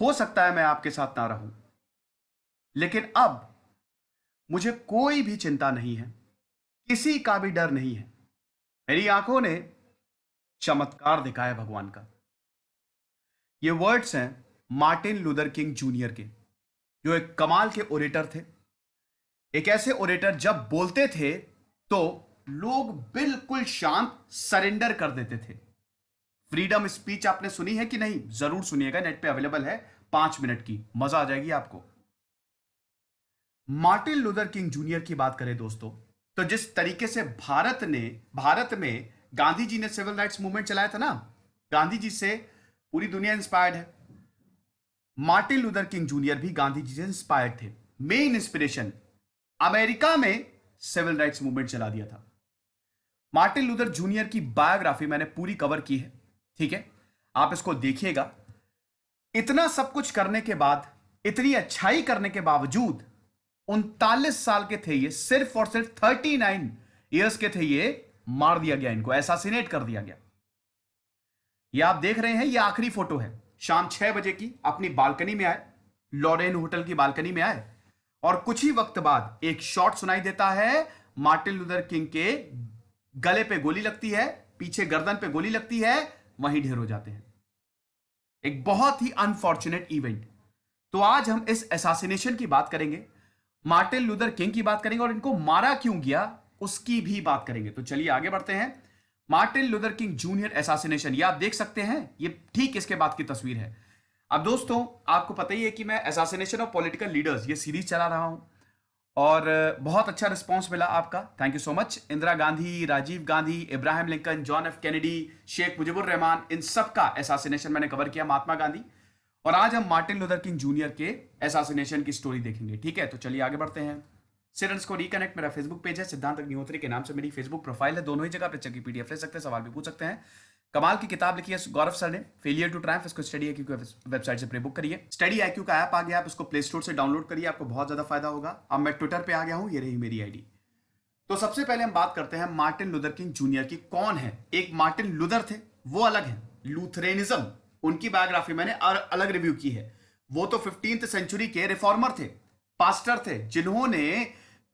हो सकता है मैं आपके साथ ना रहूँ। लेकिन अब मुझे कोई भी चिंता नहीं है, किसी का भी डर नहीं है। मेरी आँखों ने चमत्कार दिखाया भगवान का। ये वर्ड्स हैं मार्टिन लूदर किंग जूनियर के, जो एक कमाल के ओरेटर थे। एक ऐसे ओरेटर जब बोलते थे तो लोग बिल्कुल शांत सरेंडर कर देते थे। फ्रीडम स्पीच आपने सुनी है कि नहीं? ज़रूर सुनिएगा, नेट पे अवेलेबल है। पाँच मिनट की। मज़ा आ जाएगी आपको। मार्टिन लूदर किंग जूनियर की बात करें दोस्तों तो जिस तरीके से भारत ने, भारत में गांधी जी ने सिविल राइट्स मूवमेंट चलाया था ना, गांधी जी से पूरी दुनिया इंस्पायर्ड है। मार्टिन लूदर किंग जूनियर भी गांधी जी से इंस्पायर्ड थे। मेन इंस्पिरेशन अमेरिका में सिविल राइट्स मूवमेंट चला दिया था। मार्टिन लूदर जूनियर की बायोग्राफी मैंने पूरी कवर की है। ठीक है? आप इसको देखिएगा। इतना सब कुछ करने के बाद, इतनी अच्छाई करने के बावजूद, उनतालीस साल के थे ये, सिर्फ़ और सिर्फ़ थर्टी नाइन ईयर्स के थे ये, मार दिया गया इनको एसासिनेट कर दिया गया। ये आप देख रहे हैं, ये आखिरी फ़ोटो है। शाम छह बजे की अपनी बालकनी में आए, लॉरेन होटल की बालकनी में आए, और कुछ ही वक्त बाद एक शॉट सुनाई देता है, मार्टिन लूदर किंग के गले पे गोली लगती है, पीछे गर्दन पे गोली लगती है वहीं ढेर हो जाते हैं। एक बहुत ही अनफॉर्चुनेट इवेंट तो आज हम इस एसासिनेशन की बात करेंगे, मार्टिन लूदर किंग की बात करेंगे और इनको मारा क्यों गया, उसकी भी बात करेंगे। तो चलिए आगे बढ़ते हैं। Martin Luther King junior assassination ये आप देख सकते हैं, ये ठीक इसके बाद की तस्वीर है। अब दोस्तों, आपको पता ही है कि मैं एसासिनेशन ऑफ़ पॉलिटिकल लीडर्स ये सीरीज़ चला रहा हूँ। और बहुत अच्छा रिस्पांस मिला आपका। Thank you so much Indira Gandhi, Rajiv Gandhi, Abraham Lincoln, John F Kennedy, Sheikh Mujibur Rahman, इन सब का एसासिनेशन मैंने कवर किया महात्मा गांधी। और आज हम मार्टिन लूथर किंग जूनियर के एसासिनेशन की स्टोरी देखेंगे, ठीक है? तो चलिए आगे बढ़ते हैं। सिरंस को रिकनेक्ट मेरा फेसबुक पेज है, सिद्धांत अग्निहोत्री के नाम से मेरी फेसबुक प्रोफ़ाइल है। दोनों ही जगह पर चेक पीडीएफ ले सकते हैं, सवाल भी पूछ सकते हैं। कमाल की किताब लिखी है गौरव सर ने। फेलियर टू ट्राइम्फ इसको स्टडी आई की वेबसाइट से प्री बुक करिए स्टडी आईक्यू का ऐप आ गया, आप इसको प्ले स्टोर से डाउनलोड करिए, आपको बहुत ज़्यादा फ़ायदा होगा। अब मैं ट्विटर पे आ गया हूँ, ये रही मेरी आईडी तो सबसे पहले हम बात करते हैं मार्टिन लुदर किंग जूनियर की कौन है? एक मार्टिन लुदर थे, वो अलग है। लूथरेनिज्म उनकी बायोग्राफी मैंने अलग रिव्यू की है। वो तो फिफ्टींथ सेंचुरी के रिफॉर्मर थे पास्टर थे, जिन्होंने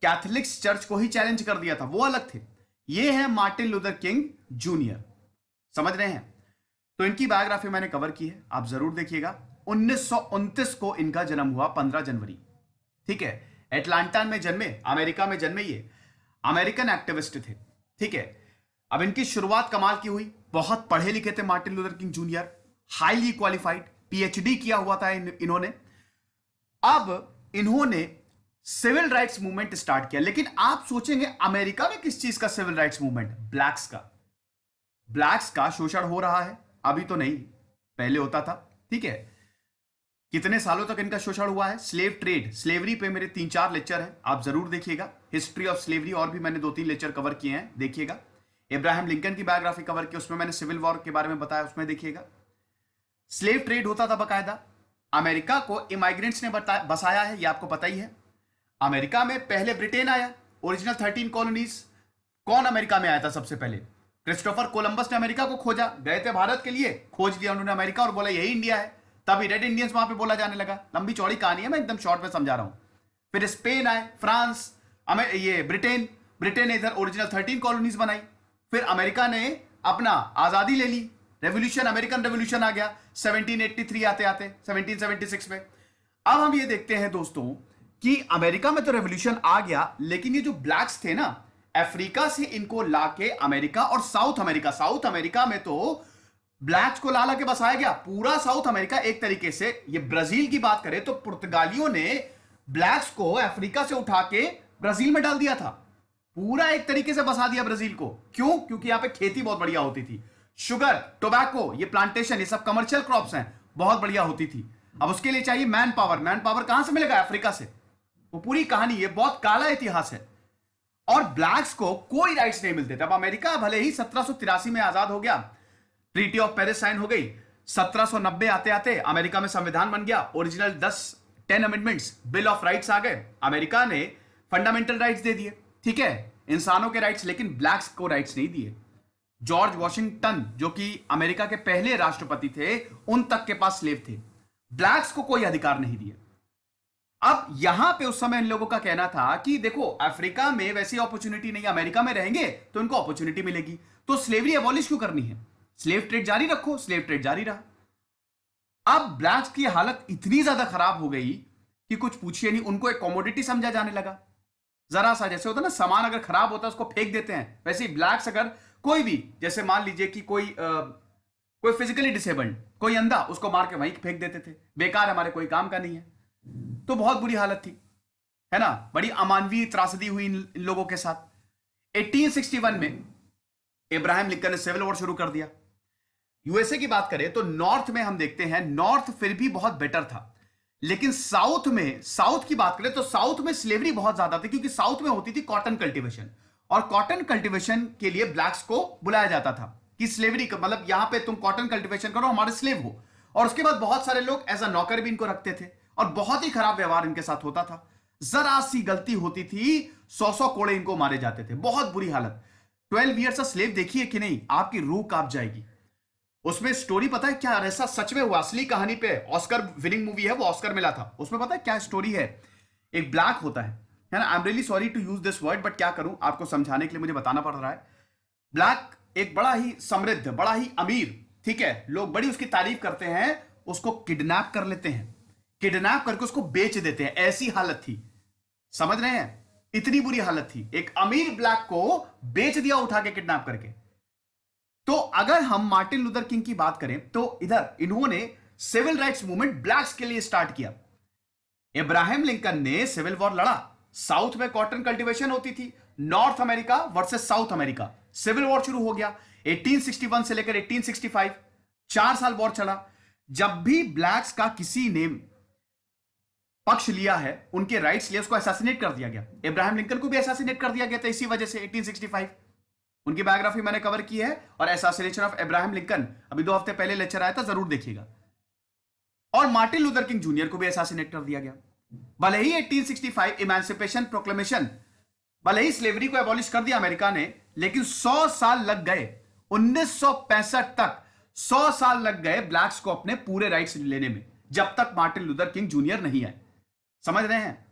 कैथोलिक्स चर्च को ही चैलेंज कर दिया था। वो अलग थे। ये है मार्टिन लुदर किंग जूनियर समझ रहे हैं? तो इनकी बायोग्राफी मैंने कवर की है आप ज़रूर देखिएगा। उन्नीस को इनका जन्म हुआ 15 जनवरी। ठीक है? एटलांटा में जन्मे अमेरिका में जन्मे ये। अमेरिकन एक्टिविस्ट थे। ठीक है? अब इनकी शुरुआत कमाल की हुई। बहुत पढ़े लिखे थे Martin Luther King Junior. Highly qualified. PhD किया हुआ था इन, इन्होंने। अब इन्होंने सिविल राइट्स मूवमेंट स्टार्ट किया। लेकिन आप सोचेंगे अमेरिका में किस चीज़ का सिविल राइट्स मूवमेंट? ब्लैक्स का। ब्लैक्स का शोषण हो रहा है। अभी तो नहीं, पहले होता था। ठीक है? कितने सालों तक इनका शोषण हुआ है? स्लेव ट्रेड स्लेवरी पे मेरे तीन चार लेक्चर हैं। आप ज़रूर देखिएगा। हिस्ट्री ऑफ़ स्लेवरी और भी मैंने दो तीन लेक्चर कवर किए हैं। देखिएगा। इब्राहिम लिंकन की बायोग्राफी कवर की, उसमें मैंने सिविल वॉर के बारे में बताया, उसमें देखिएगा। स्लेव ट्रेड होता था बकायदा। अमेरिका को इमाइग्रेंट्स ने बसाया है, ये आपको पता ही है। अमेरिका में पहले ब्रिटेन आया ओरिजिनल थर्टीन कॉलोनीज कौन अमेरिका में आया था सबसे पहले? क्रिस्टोफर कोलंबस ने अमेरिका को खोजा, गए थे भारत के लिए, खोज दिया उन्होंने अमेरिका और बोला, यही इंडिया है। तभी रेड इंडियंस वहाँ पे बोला जाने लगा। लंबी चौड़ी कहानी है, मैं एकदम शॉर्ट में समझा रहा हूँ। फिर स्पेन आए फ्रांस ये ब्रिटेन ब्रिटेन ने इधर ओरिजिनल थर्टीन कॉलोनीज बनाई। फिर अमेरिका ने अपना आज़ादी ले ली। रेवोल्यूशन अमेरिकन रेवोल्यूशन आ गया। 1783 आते आते 1776 में। अब हम ये देखते हैं दोस्तों कि अमेरिका में तो रेवोल्यूशन आ गया, लेकिन ये जो ब्लैक्स थे ना अफ्रीका से इनको लाके अमेरिका और साउथ अमेरिका साउथ अमेरिका में तो ब्लैक्स को ला के बसाया गया। पूरा साउथ अमेरिका एक तरीके से, ये ब्राज़ील की बात करें तो पुर्तगालियों ने ब्लैक्स को अफ्रीका से उठा के ब्राज़ील में डाल दिया था। पूरा एक तरीके से बसा दिया ब्राज़ील को। क्यों? क्योंकि यहाँ पे खेती बहुत बढ़िया होती थी। शुगर, टोबैको, ये प्लांटेशन ये सब कमर्शियल क्रॉप्स हैं, बहुत बढ़िया होती थी। अब उसके लिए चाहिए मैन पावर मैन पावर कहाँ से मिलेगा? अफ्रीका से। वो पूरी कहानी, ये बहुत काला इतिहास है। और ब्लैक्स को कोई राइट्स नहीं मिलते। थे अब अमेरिका भले ही सत्रह में आज़ाद हो गया। ट्रीटी ऑफ़ पेरिस साइन हो गई। 1790 आते आते अमेरिका में संविधान बन गया। Original 10 ten amendments bill of rights आ गए। अमेरिका ने फंडामेंटल राइट्स दे दिए। ठीक है? इंसानों के राइट्स लेकिन ब्लैक्स को राइट्स नहीं दिए। जॉर्ज वॉशिंगटन जो कि अमेरिका के पहले राष्ट्रपति थे, उन तक के पास स्लेव थे। ब्लैक्स को कोई अधिकार नहीं दिया। अब यहाँ पे उस समय इन लोगों का कहना था कि देखो अफ्रीका में वैसी अपॉर्चुनिटी नहीं अमेरिका में रहेंगे तो इनको अपॉर्चुनिटी मिलेगी। तो स्लेवरी एबॉलिश क्यों करनी है? स्लेव ट्रेड जारी रखो स्लेव ट्रेड जारी रहा। अब ब्लैक्स की हालत इतनी ज़्यादा खराब हो गई कि कुछ पूछिए नहीं उनको एक कॉमोडिटी समझा जाने लगा। जरा सा जैसे होता ना सामान अगर खराब होता है उसको फेंक देते हैं। वैसे ही ब्लैक्स अगर कोई भी जैसे मान लीजिए कि कोई आ, कोई फिजिकली डिसेबल्ड कोई अंधा उसको मार के वहीं फेंक देते थे। बेकार हमारे कोई काम का नहीं है। तो बहुत बुरी हालत थी, है ना? बड़ी अमानवीय त्रासदी हुई इन लोगों के साथ। 1861 में इब्राहिम लिंकन ने सिविल वॉर शुरू कर दिया। यूएसए की बात करें तो नॉर्थ में हम देखते हैं, नॉर्थ फिर भी बहुत बेटर था। लेकिन साउथ में, साउथ की बात करें तो साउथ में स्लेवरी बहुत ज़्यादा थी, क्योंकि साउथ में होती थी कॉटन कल्टीवेशन। और कॉटन कल्टीवेशन के लिए ब्लैक्स को बुलाया जाता था कि स्लेवरी का मतलब यहाँ पे तुम कॉटन कल्टीवेशन करो, हमारे स्लेव हो। और उसके बाद बहुत सारे लोग एज अ नौकर भी इनको रखते थे। और बहुत ही खराब व्यवहार इनके साथ होता था। जरा सी गलती होती थी सौ सौ कोड़े इनको मारे जाते थे। बहुत बुरी हालत। ट्वेल्व ईयर्स स्लेव देखिए कि नहीं, आपकी रूह काँप जाएगी। उसमें स्टोरी पता है क्या ऐसा सच में हुआ असली कहानी पे ऑस्कर विनिंग मूवी है, वो ऑस्कर मिला था। उसमें पता है क्या स्टोरी है? एक ब्लैक होता है। है ना? I am really sorry to use this word but क्या करूँ? आपको समझाने के लिए मुझे बताना पड़ रहा है। ब्लैक एक बड़ा ही समृद्ध, बड़ा ही अमीर, ठीक है? लोग बड़ी उसकी तारीफ़ करते हैं, उसको किडनैप कर लेते हैं। किडनैप करके उसको बेच देते हैं। ऐसी हालत थी। समझ रहे हैं? इतनी बुरी हालत थी। एक अमीर ब्लैक को बेच दिया उठा के किडनैप करके। तो अगर हम मार्टिन लूथर किंग की बात करें तो इधर इन्होंने सिविल राइट्स मूवमेंट ब्लैक्स के लिए स्टार्ट किया। इब्राहिम लिंकन ने सिविल वॉर लड़ा। साउथ में कॉटन कल्टीवेशन होती थी। North America versus south America. Civil war शुरू हो गया। 1861 से लेकर 1865 चार साल वॉर चला जब भी ब्लैक्स का किसी ने पक्ष लिया है, उनके राइट्स लिए उसको असैसिनेट कर दिया गया। इब्राहिम लिंकन को भी असैसिनेट कर दिया गया था इसी वजह से 1865 उनकी बायोग्राफी मैंने कवर की है, और एसासिनेशन ऑफ़ इब्राहिम लिंकन अभी दो हफ़्ते पहले लेक्चर आया था, ज़रूर देखिएगा। और मार्टिन लूथर किंग जूनियर को भी एसासिनेट कर दिया गया। भले ही 1865 इमेंसिपेशन प्रोक्लेमेशन भले ही स्लेवरी को एबॉलिश कर दिया अमेरिका ने, लेकिन 100 साल लग गए 1965 तक 100 साल लग गए ब्लैक्स को अपने पूरे राइट्स लेने में, जब तक मार्टिन लूथर किंग जूनियर नहीं आए। समझ रहे हैं?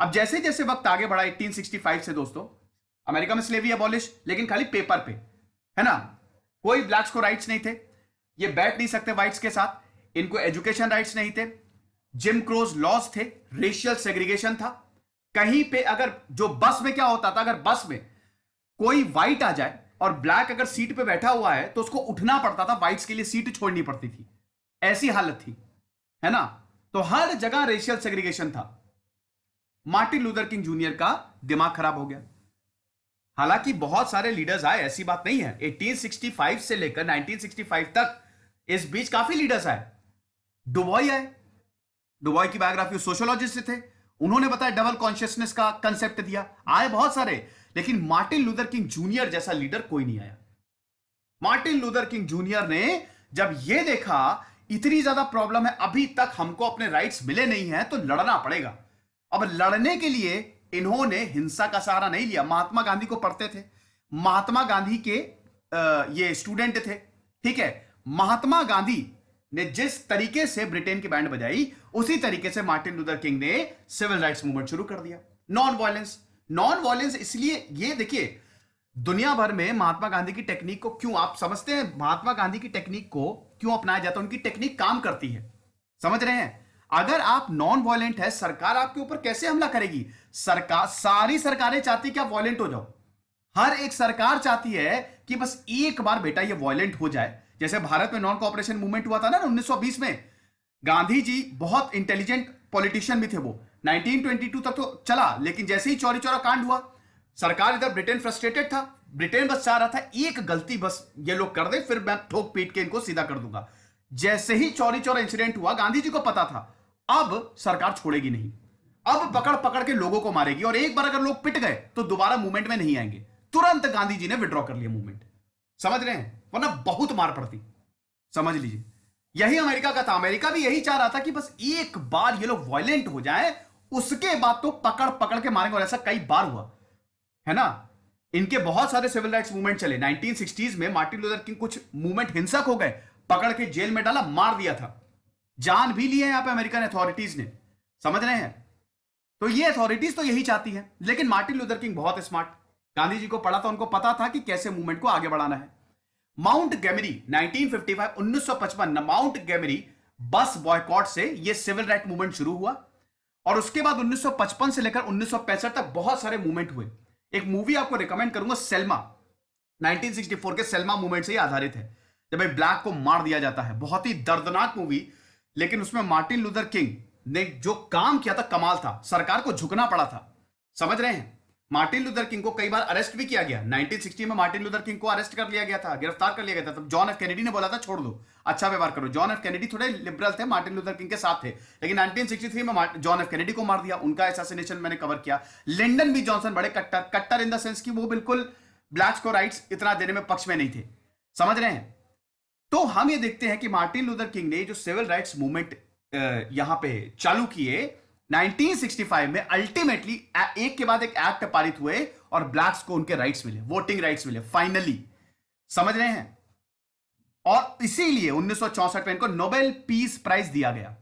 अब जैसे जैसे वक्त आगे बढ़ा 1865 से दोस्तों, अमेरिका में स्लेवरी अबॉलिश लेकिन खाली पेपर पे, है ना? कोई ब्लैक्स को राइट्स नहीं थे। ये बैठ नहीं सकते व्हाइट्स के साथ। इनको एजुकेशन राइट्स नहीं थे। जिम क्रोज लॉज थे। रेशियल सेग्रीगेशन था। कहीं पे अगर, जो बस में क्या होता था, अगर बस में कोई व्हाइट आ जाए और ब्लैक अगर सीट पे बैठा हुआ है तो उसको उठना पड़ता था। व्हाइट्स के लिए सीट छोड़नी पड़ती थी। ऐसी हालत थी। है ना? तो हर जगह रेशियल सेग्रीगेशन था। मार्टिन लूथर किंग जूनियर का दिमाग खराब हो गया। हालाँकि बहुत सारे लीडर्स आए, ऐसी बात नहीं है। 1865 से लेकर 1965 तक इस बीच काफ़ी लीडर्स आए। डुबॉय आए। डुबॉय की बायोग्राफी सोशोलॉजिस्ट थे। उन्होंने बताया डबल कॉन्शियसनेस का कंसेप्ट दिया। आए बहुत सारे। लेकिन मार्टिन लूथर किंग जूनियर जैसा लीडर कोई नहीं आया। मार्टिन लूथर किंग जूनियर ने जब यह देखा इतनी ज़्यादा प्रॉब्लम है, अभी तक हमको अपने राइट्स मिले नहीं है तो लड़ना पड़ेगा। अब लड़ने के लिए इन्होंने हिंसा का सहारा नहीं लिया। महात्मा गांधी को पढ़ते थे। महात्मा गांधी के ये स्टूडेंट थे। ठीक है? महात्मा गांधी ने जिस तरीके से ब्रिटेन की बैंड बजाई, उसी तरीके से मार्टिन लूथर किंग ने सिविल राइट्स मूवमेंट शुरू कर दिया। नॉन वायलेंस नॉन वायलेंस इसलिए, ये देखिए, दुनिया भर में महात्मा गांधी की टेक्निक को क्यों आप समझते हैं? महात्मा गांधी की टेक्निक को क्यों अपनाया जाता है? उनकी टेक्निक काम करती है। समझ रहे हैं? अगर आप नॉन वायलेंट है, सरकार आपके ऊपर कैसे हमला करेगी? सरकार सारी सरकारें चाहती कि आप वायलेंट हो जाओ। हर एक सरकार चाहती है कि बस एक बार बेटा ये वायलेंट हो जाए। जैसे भारत में नॉन कॉपरेशन मूवमेंट हुआ था ना 1920 में। गांधी जी बहुत इंटेलिजेंट पॉलिटिशियन भी थे वो। 1922 तक तो चला, लेकिन जैसे ही चौरी चौरा कांड हुआ, सरकार इधर ब्रिटेन फ्रस्ट्रेटेड था। ब्रिटेन बस चाह रहा था, एक गलती बस ये लोग कर दे, फिर मैं ठोक पीट के इनको सीधा कर दूँगा। जैसे ही चौरी चौरा इंसिडेंट हुआ, गांधी जी को पता था, अब सरकार छोड़ेगी नहीं। अब पकड़ पकड़ के लोगों को मारेगी, और एक बार अगर लोग पिट गए तो दोबारा मूवमेंट में नहीं आएँगे। तुरंत गांधी जी ने विड्रॉ कर लिया मूवमेंट समझ रहे हैं? वरना बहुत मार पड़ती। समझ लीजिए। यही अमेरिका का था। अमेरिका भी यही चाह रहा था कि बस एक बार ये लोग वायलेंट हो जाए, उसके बाद तो पकड़ पकड़ के मारेंगे, और ऐसा कई बार हुआ। है ना? इनके बहुत सारे सिविल राइट्स मूवमेंट चले। 1960s में मार्टिन लूथर किंग कुछ मूवमेंट हिंसक हो गए, पकड़ के जेल में डाला, मार दिया था। जान भी लिए यहाँ पे अमेरिकन अथॉरिटीज ने। समझ रहे हैं? तो ये अथॉरिटीज तो यही चाहती है। लेकिन मार्टिन लूथर किंग बहुत स्मार्ट गांधी जी को पढ़ा था, उनको पता था कि कैसे मूवमेंट को आगे बढ़ाना है। माउंट गैमरी 1955 1955 माउंट गैमरी बस बॉयकॉट से ये सिविल राइट मूवमेंट शुरू हुआ। और उसके बाद 1955 से लेकर 1965 तक बहुत सारे मूवमेंट हुए। एक मूवी आपको रिकमेंड करूँगा, सेल्मा। 1964 के सेल्मा मूवमेंट से ही आधारित है। जब भाई ब्लैक को मार दिया जाता है। बहुत ही दर्दनाक मूवी लेकिन उसमें मार्टिन लूथर किंग ने जो काम किया था, कमाल था। सरकार को झुकना पड़ा था। समझ रहे हैं? मार्टिन लूथर किंग को कई बार अरेस्ट भी किया गया। 1960 में मार्टिन लूथर किंग को अरेस्ट कर लिया गया था, गिरफ़्तार कर लिया गया था। तब जॉन एफ़ कैनेडी ने बोला था, छोड़ दो अच्छा व्यवहार करो। जॉन एफ़ कैनेडी थोड़े लिबरल थे, मार्टिन लूथर किंग के साथ थे। लेकिन 1963 में जॉन एफ़ कैनेडी को मार दिया, उनका एसासिनेशन मैंने कवर किया। लिंडन बी जॉनसन बड़े कट्टर कट्टर इन द सेंस की वो बिल्कुल ब्लैक्स को राइट्स इतना देने में पक्ष में नहीं थे। समझ रहे हैं? तो हम ये देखते हैं कि मार्टिन लूथर किंग ने जो सिविल राइट्स मूवमेंट यहाँ पे चालू किए 1965 में अल्टीमेटली एक के बाद एक एक्ट पारित हुए और ब्लैक्स को उनके राइट्स मिले वोटिंग राइट्स मिले फाइनली समझ रहे हैं? और इसीलिए उन्नीस में इनको नोबेल पीस प्राइज दिया गया।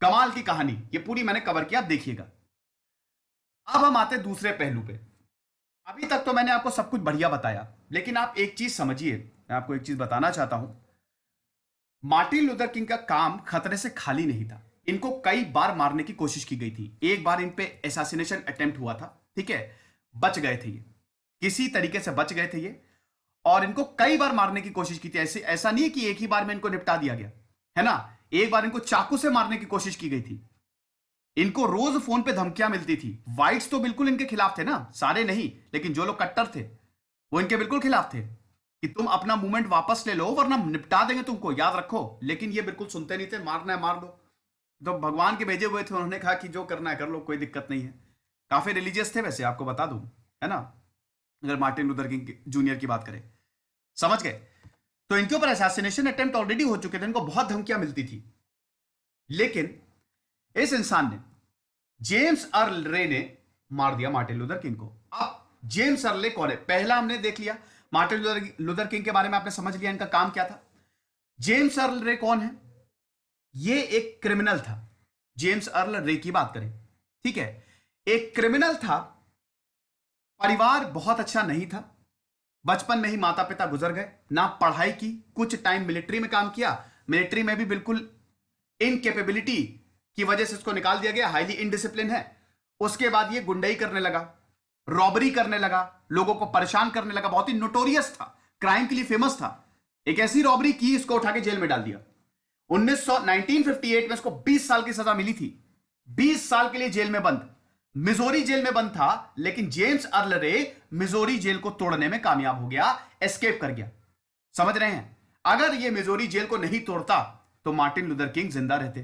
कमाल की कहानी। ये पूरी मैंने कवर किया, देखिएगा। अब हम आते दूसरे पहलू पे। अभी तक तो मैंने आपको सब कुछ बढ़िया बताया, लेकिन आप एक चीज़ समझिए, मैं आपको एक चीज़ बताना चाहता हूँ। मार्टिन लूथर किंग का काम खतरे से खाली नहीं था। इनको कई बार मारने की कोशिश की गई थी। एक बार इन पे एसासिनेशन अटेम्प्ट हुआ था, ठीक है? बच गए थे ये। किसी तरीके से बच गए थे ये। और इनको कई बार मारने की कोशिश की थी। ऐसे, ऐसा नहीं है कि एक ही बार में इनको निपटा दिया गया, है ना? एक बार इनको चाकू से मारने की कोशिश की गई थी। इनको रोज फ़ोन पे धमकियाँ मिलती थी। वाइट्स तो बिल्कुल इनके खिलाफ थे ना, सारे नहीं, लेकिन जो लोग कट्टर थे, वो इनके बिल्कुल खिलाफ थे। कि तुम अपना मूवमेंट वापस ले लो, वरना निपटा देंगे तुमको, याद रखो। लेकिन ये बिल्कुल सुनते नहीं थे, मारना है, मार दो। तो भगवान के भेजे हुए थे, उन्होंने कहा कि जो करना है कर लो, कोई दिक्कत नहीं है। काफ़ी रिलीजियस थे वैसे, आपको बता दूँ, है ना? अगर मार्टिन लूथर किंग जूनियर की बात करें। समझ गए? तो इनके ऊपर असैसिनेशन अटेम्प्ट ऑलरेडी हो चुके थे, इनको बहुत धमकियाँ मिलती थी। लेकिन इस इंसान ने जेम्स अर्ल रे ने मार दिया मार्टिन लूथर किंग को। अब जेम्स अर्ले कौन है? पहला हमने देख लिया। मार्टिन लूथर किंग के बारे में आपने समझ लिया इनका काम क्या था। जेम्स अर्ल रे कौन है? ये एक क्रिमिनल था। जेम्स अर्ल रे की बात करें, ठीक है? एक क्रिमिनल था, परिवार बहुत अच्छा नहीं था, बचपन में ही माता पिता गुजर गए, ना पढ़ाई की, कुछ टाइम मिलिट्री में काम किया मिलिट्री में भी बिल्कुल इनकेपेबिलिटी की वजह से उसको निकाल दिया गया हाईली इनडिसिप्लिन है। उसके बाद ये गुंडई करने लगा रॉबरी करने लगा, लोगों को परेशान करने लगा, बहुत ही नोटोरियस था क्राइम के लिए फ़ेमस था। एक ऐसी रॉबरी की, इसको उठा के जेल में डाल दिया। 1958 में इसको 20 साल की सजा मिली थी। 20 साल के लिए जेल में बंद। मिजोरी जेल में बंद था, लेकिन जेम्स अर्लरे मिजोरी जेल को तोड़ने में कामयाब हो गया, एस्केप कर गया। समझ रहे हैं? अगर ये मिजोरी जेल को नहीं तोड़ता तो मार्टिन लुदर किंग ज़िंदा रहते।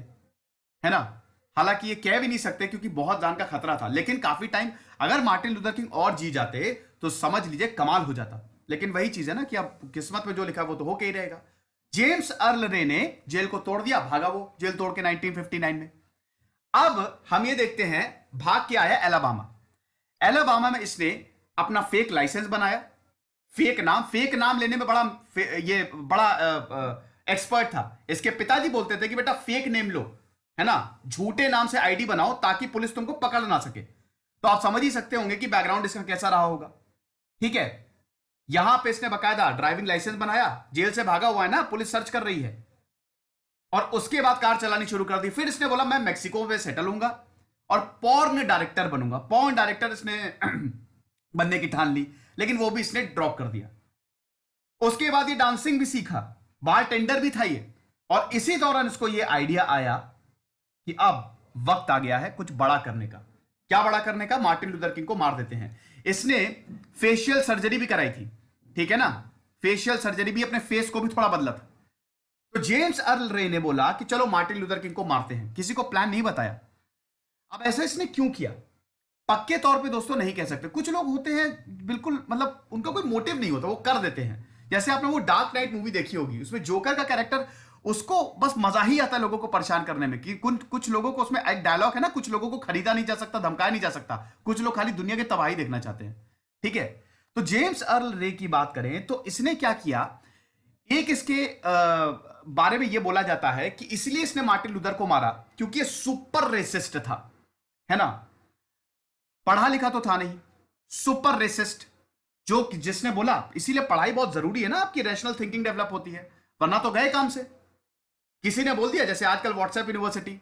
है ना? हालाँकि ये कह भी नहीं सकते क्योंकि बहुत जान का खतरा था, लेकिन काफ़ी टाइम अगर मार्टिन लुदर किंग और जी जाते तो समझ लीजिए कमाल हो जाता। लेकिन वही चीज़ है ना कि अब किस्मत में जो लिखा वो तो हो के ही रहेगा। जेम्स अर्ल रे ने जेल को तोड़ दिया, भागा वो जेल तोड़ के 1959 में। अब हम ये देखते हैं, भाग क्या है एलाबामा। एलाबामा में इसने अपना फेक लाइसेंस बनाया। फेक नाम फेक नाम लेने में बड़ा ये बड़ा एक्सपर्ट था। इसके पिताजी बोलते थे कि बेटा फेक नेम लो, है ना? झूठे नाम से आईडी बनाओ ताकि पुलिस तुमको पकड़ ना सके। तो आप समझ ही सकते होंगे कि बैकग्राउंड इसका कैसा रहा होगा। ठीक है? यहाँ पे इसने बकायदा ड्राइविंग लाइसेंस बनाया, जेल से भागा हुआ है ना, पुलिस सर्च कर रही है। और उसके बाद कार चलानी शुरू कर दी। फिर इसने बोला, मैं मेक्सिको में सेटल हूँगा और पॉर्न डायरेक्टर बनूँगा। पॉर्न डायरेक्टर इसने बनने की ठान ली, लेकिन वो भी इसने ड्रॉप कर दिया। उसके बाद ये डांसिंग भी सीखा बार टेंडर भी था ये। और इसी दौरान इसको ये आइडिया आया कि अब वक्त आ गया है कुछ बड़ा करने का। क्या बड़ा करने का? मार्टिन लूथर किंग को मार देते हैं। इसने फेशियल सर्जरी भी कराई थी, ठीक है ना? फेशियल सर्जरी भी अपने फेस को भी थोड़ा बदला था। तो जेम्स अर्ल रे ने बोला कि चलो मार्टिन लूथर किंग को मारते हैं, किसी को प्लान नहीं बताया। अब ऐसा इसने क्यों किया? पक्के तौर पे दोस्तों नहीं कह सकते। कुछ लोग होते हैं, बिल्कुल मतलब उनका कोई मोटिव नहीं होता, वो कर देते हैं। जैसे आपने वो डार्क नाइट मूवी देखी होगी, उसमें जोकर का कैरेक्टर उसको बस मज़ा ही आता है लोगों को परेशान करने में, कि कुछ लोगों को उसमें एक डायलॉग है ना, कुछ लोगों को खरीदा नहीं जा सकता, धमकाया नहीं जा सकता। कुछ लोग खाली दुनिया की तबाही देखना चाहते हैं। ठीक है? तो जेम्स अर्ल रे की बात करें तो इसने क्या किया? एक इसके बारे में यह बोला जाता है कि इसलिए इसने मार्टिन लूथर को मारा, क्योंकि ये सुपर रेसिस्ट था। है ना? पढ़ा लिखा तो था नहीं। सुपर रेसिस्ट, जो जिसने बोला, इसीलिए पढ़ाई बहुत ज़रूरी है ना, आपकी रैशनल थिंकिंग डेवलप होती है, वरना तो गए काम से। किसी ने बोल दिया, जैसे आजकल व्हाट्सएप यूनिवर्सिटी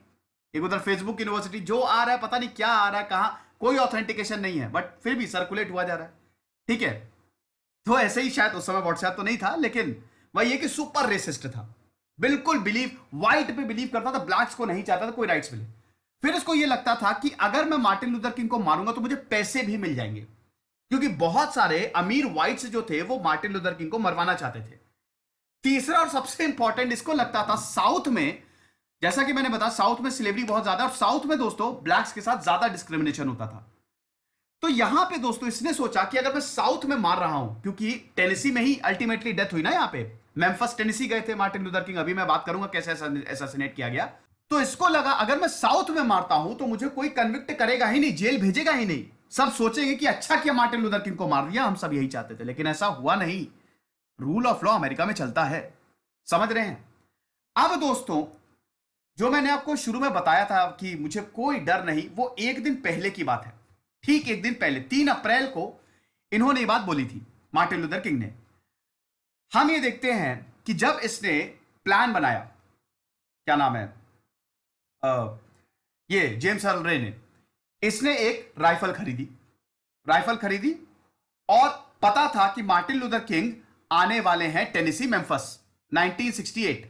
एक उधर फेसबुक यूनिवर्सिटी जो आ रहा है, पता नहीं क्या आ रहा है, कहाँ, कोई ऑथेंटिकेशन नहीं है बट फिर भी सर्कुलेट हुआ जा रहा है। ठीक है? तो ऐसे ही शायद उस समय व्हाट्सएप तो नहीं था, लेकिन वह ये कि सुपर रेसिस्ट था। बिल्कुल बिलीव व्हाइट पे बिलीव करता था ब्लैक्स को नहीं चाहता था, कोई राइट्स मिले। फिर उसको यह लगता था कि अगर मैं मार्टिन लूथर किंग को मारूँगा तो मुझे पैसे भी मिल जाएँगे। क्योंकि बहुत सारे अमीर व्हाइट्स जो थे, वो मार्टिन लूथर किंग को मरवाना चाहते थे। तीसरा और सबसे इंपॉर्टेंट इसको लगता था साउथ में, जैसा कि मैंने बताया, साउथ में स्लेवरी बहुत ज़्यादा और साउथ में दोस्तों ब्लैक्स के साथ ज़्यादा डिस्क्रिमिनेशन होता था। तो यहाँ पे दोस्तों, इसने सोचा कि अगर मैं साउथ में मार रहा हूँ, क्योंकि टेनेसी में ही अल्टीमेटली डेथ हुई ना यहाँ पे मेम्फस टेनेसी गए थे मार्टिन लूथर किंग अभी मैं बात करूँगा कैसे एसासिनेट किया गया। तो इसको लगा, अगर मैं साउथ में मारता हूँ तो मुझे कोई कन्विक्ट करेगा ही नहीं, जेल भेजेगा ही नहीं। सब सोचेंगे कि अच्छा किया मार्टिन लूथर किंग को मार दिया, हम सब यही चाहते थे, लेकिन ऐसा हुआ नहीं। रूल ऑफ़ लॉ अमेरिका में चलता है। समझ रहे हैं? अब दोस्तों जो मैंने आपको शुरू में बताया था कि मुझे कोई डर नहीं वो एक दिन पहले की बात है। ठीक एक दिन पहले तीन अप्रैल को इन्होंने ये बात बोली थी मार्टिन लूथर किंग ने। हम ये देखते हैं कि जब इसने प्लान बनाया क्या नाम है? आ, ये जेम्स अर्ल ने इसने एक राइफल खरीदी। राइफल खरीदी और पता था कि मार्टिन लूथर किंग आने वाले हैं टेनेसी मेम्फस 1968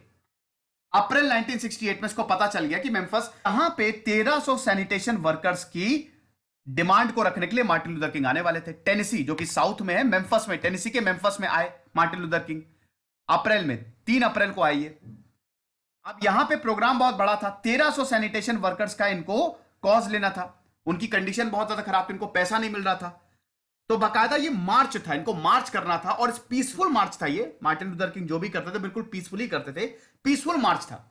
अप्रैल 1968 में इसको पता चल गया कि मेम्फस यहाँ पे 1300 सैनिटेशन वर्कर्स की डिमांड को रखने के लिए मार्टिन लूथर किंग आने वाले थे। टेनेसी, जो कि साउथ में है, मेम्फस में, टेनेसी के मेम्फस में आए मार्टिन लूथर किंग। अप्रैल में, तीन अप्रैल को आइए अब यहाँ पे प्रोग्राम बहुत बड़ा था 1300 सैनिटेशन वर्कर्स का इनको कॉज लेना था। उनकी कंडीशन बहुत ज़्यादा खराब थी इनको पैसा नहीं मिल रहा था। तो बाकायदा ये मार्च था, इनको मार्च करना था और पीसफुल मार्च था ये। मार्टिन लूथर किंग जो भी करते थे, बिल्कुल पीसफुली करते थे। पीसफुल मार्च था।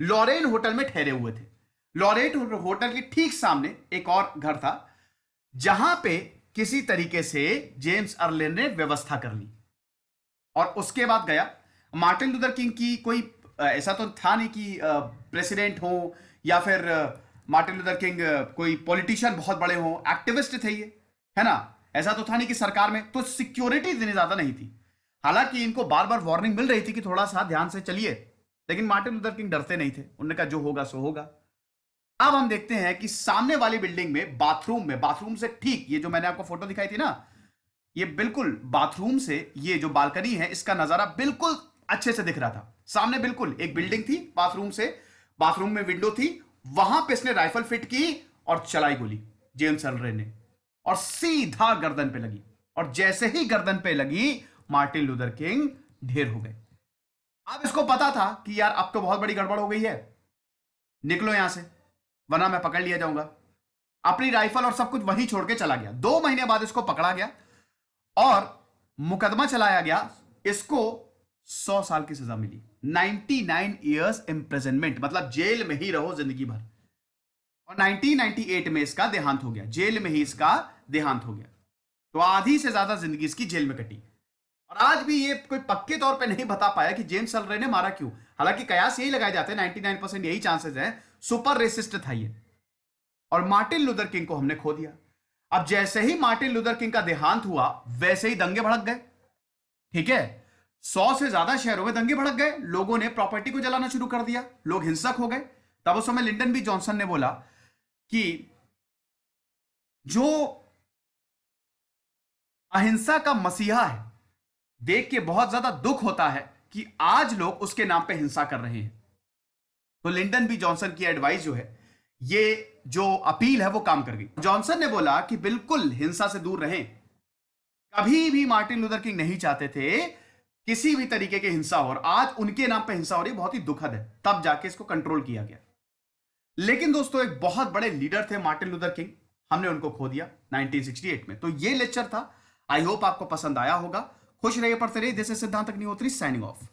लॉरेन होटल में ठहरे हुए थे। लॉरेट होटल के ठीक सामने एक और घर था, जहाँ पे किसी तरीके से जेम्स अर्लेन ने व्यवस्था कर ली। और उसके बाद गया। मार्टिन लूथर किंग की कोई ऐसा तो था नहीं कि प्रेसिडेंट हो या फिर मार्टिन लूथर किंग कोई पॉलिटिशियन बहुत बड़े हो, एक्टिविस्ट थे ये। है ना? ऐसा तो था नहीं कि सरकार में तो सिक्योरिटी इतनी ज़्यादा नहीं थी। हालाँकि इनको बार बार वार्निंग मिल रही थी कि थोड़ा सा ध्यान से चलिए, लेकिन मार्टिन लूथर किंग डरते नहीं थे। उन्होंने कहा, जो होगा, सो होगा। अब हम देखते हैं कि सामने वाली बिल्डिंग में बाथरूम में बाथरूम से ठीक, ये जो मैंने आपको फ़ोटो दिखाई थी ना, ये बिल्कुल बाथरूम से ये जो बालकनी है, इसका नज़ारा बिल्कुल अच्छे से दिख रहा था। सामने बिल्कुल एक बिल्डिंग थी बाथरूम से बाथरूम में विंडो थी, वहाँ पे इसने राइफल फिट की और चलाई गोली, जेम्स एलरे ने। और सीधा गर्दन पे लगी। और जैसे ही गर्दन पे लगी, मार्टिन लूथर किंग ढेर हो गए। अब इसको पता था कि यार अब तो बहुत बड़ी गड़बड़ हो गई है। निकलो यहाँ से, वरना मैं पकड़ लिया जाऊँगा। अपनी राइफल और सब कुछ वहीं छोड़ के चला गया। दो महीने बाद इसको पकड़ा गया और मुकदमा चलाया गया। इसको सौ साल की सजा मिली। 99 इयर्स इंप्रेजनमेंट मतलब जेल में ही रहो ज़िंदगी भर। और 1998 में इसका देहांत हो गया। जेल में ही इसका देहांत हो गया। तो आधी से ज़्यादा ज़िंदगी इसकी जेल में कटी। और आज भी ये कोई पक्के तौर पे नहीं बता पाया कि जेम्स सलरे ने मारा क्यों। हालाँकि कयास यही लगाए जाते हैं 99 परसेंट यही चांसेस है, सुपर रेसिस्ट था ये। और मार्टिन लूथर किंग को हमने खो दिया। अब जैसे ही मार्टिन लूथर किंग का देहांत हुआ, वैसे ही दंगे भड़क गए। ठीक है? सौ से ज़्यादा शहरों में दंगे भड़क गए। लोगों ने प्रॉपर्टी को जलाना शुरू कर दिया। लोग हिंसक हो गए। तब उस समय लिंडन बी जॉनसन ने बोला कि जो अहिंसा का मसीहा है। देख के बहुत ज़्यादा दुख होता है कि आज लोग उसके नाम पे हिंसा कर रहे हैं। तो लिंडन बी जॉनसन की एडवाइस जो है, ये जो अपील है वो काम कर गई। जॉनसन ने बोला कि बिल्कुल हिंसा से दूर रहें। कभी भी मार्टिन लूथर किंग नहीं चाहते थे किसी भी तरीके की हिंसा हो और आज उनके नाम पर हिंसा हो रही बहुत ही दुखद है। तब जाके इसको कंट्रोल किया गया। लेकिन दोस्तों, एक बहुत बड़े लीडर थे मार्टिन लूथर किंग। हमने उनको खो दिया 1968 में। तो ये लेक्चर था आई होप आपको पसंद आया होगा। खुश रहिए पढ़ते रहिए। जैसे सिद्धांत अग्निहोत्री होती साइनिंग ऑफ़